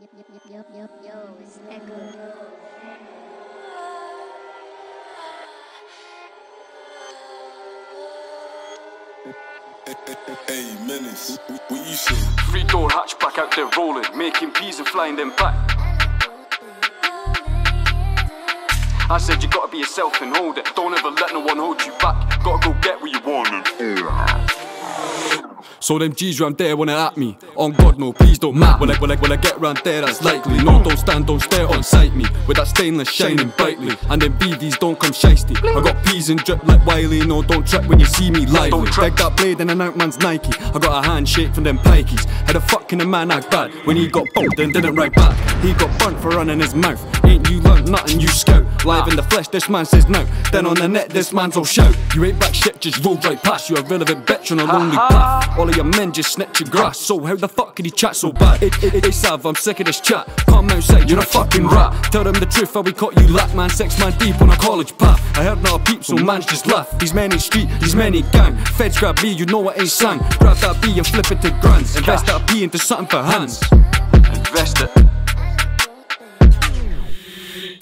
Yo, yo, yo, it's Echo. Hey, Menace, what you say? Three door hatchback out there rolling, making peas and flying them back. I said you gotta be yourself and hold it. Don't ever let no one hold you back. So them G's round there wanna at me. On God, no, please don't map. When I, when I, when I get round there, that's likely. No, don't stand, don't stare on sight me. With that stainless shining brightly. And them BVs don't come shisty. I got peas and drip like Wiley. No, don't trip when you see me live. Take that blade and an out man's Nike. I got a handshake from them pikeys. Had a fucking a man act bad when he got bumped and didn't write back. He got burnt for running his mouth. Ain't you learned nothing, you scout. Live in the flesh, this man says no. Then on the net, this man's all shout. You ain't back shit, just rolled right past you. A relevant bitch on a lonely path. All of your men just snitch your grass. So how the fuck could he chat so bad? It, it, it, it's Sav, I'm sick of this chat. Come outside, you're a fucking rat. Tell them the truth, how we caught you lack, man. Six man deep on a college path. I heard not a peep, so man's just laugh. These men ain't street, these men ain't gang. Feds grab me, you know I ain't sang. Grab that B and flip it to grands. Invest that P into something for hands. Invest it.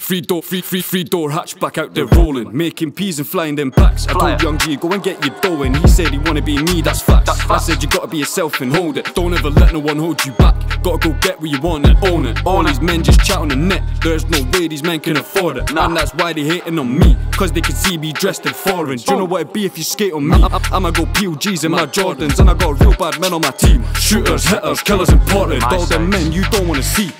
Free door, free, free, free door hatchback out there rolling, making peas and flying them backs. I told young G, go and get your dough, and he said he wanna be me, that's facts. I said you gotta be yourself and hold it. Don't ever let no one hold you back. Gotta go get what you want and own it. All these men just chat on the net. There's no way these men can afford it. And that's why they hating on me, cause they can see me dressed in foreign. Do you know what it'd be if you skate on me? I'ma go PUGs in my Jordans, and I got real bad men on my team. Shooters, hitters, killers important. All them men you don't wanna see.